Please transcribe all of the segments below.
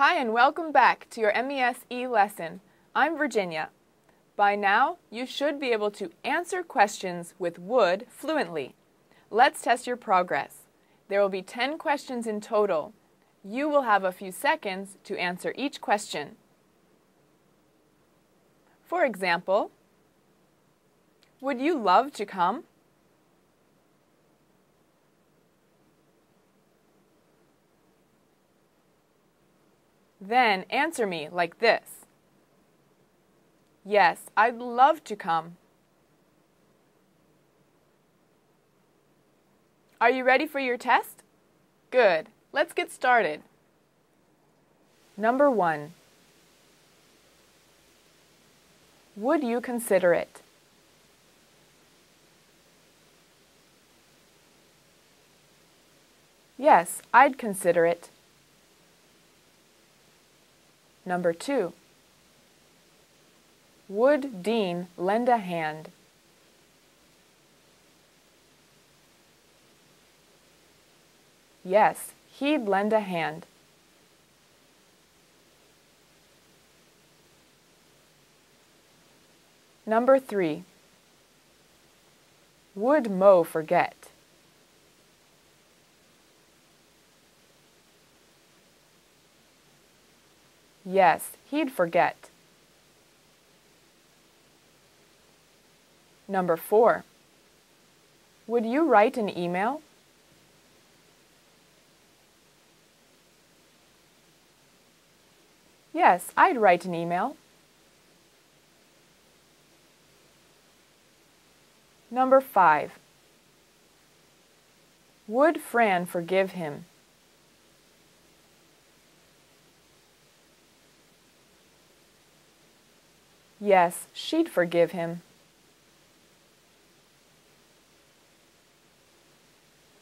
Hi and welcome back to your MES E lesson. I'm Virginia. By now, you should be able to answer questions with would fluently. Let's test your progress. There will be 10 questions in total. You will have a few seconds to answer each question. For example, would you love to come? Then answer me like this. Yes, I'd love to come. Are you ready for your test? Good. Let's get started. Number one. Would you consider it? Yes, I'd consider it. Number two. Would Dean lend a hand? Yes, he'd lend a hand. Number three. Would Mo forget? Yes, he'd forget. Number four. Would you write an email? Yes, I'd write an email. Number five. Would Fran forgive him? Yes, she'd forgive him.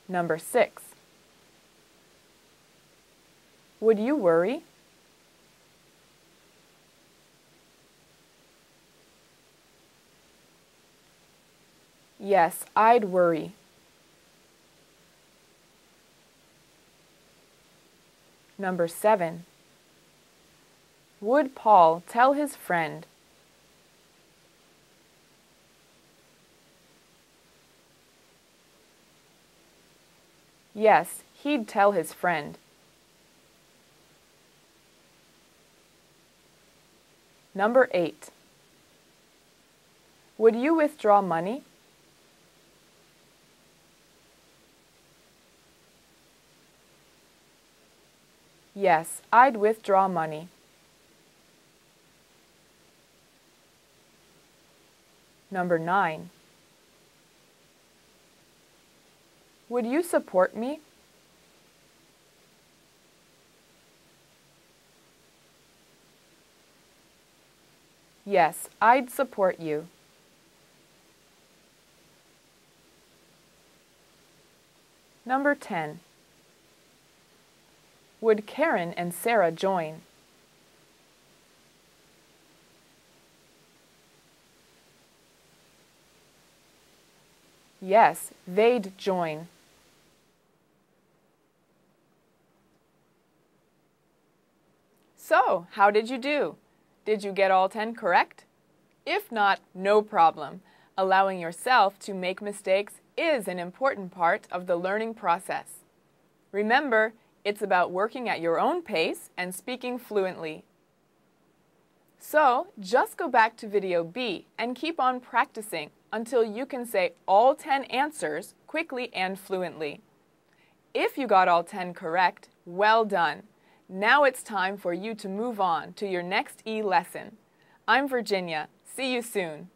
Number six. Would you worry? Yes, I'd worry. Number seven. Would Paul tell his friend Yes, he'd tell his friend. Number 8. Would you withdraw money? Yes, I'd withdraw money. Number 9. Would you support me? Yes, I'd support you. Number 10. Would Karen and Sarah join? Yes, they'd join. So, how did you do? Did you get all 10 correct? If not, no problem. Allowing yourself to make mistakes is an important part of the learning process. Remember, it's about working at your own pace and speaking fluently. So, just go back to video B and keep on practicing until you can say all 10 answers quickly and fluently. If you got all 10 correct, well done. Now it's time for you to move on to your next E lesson. I'm Virginia. See you soon.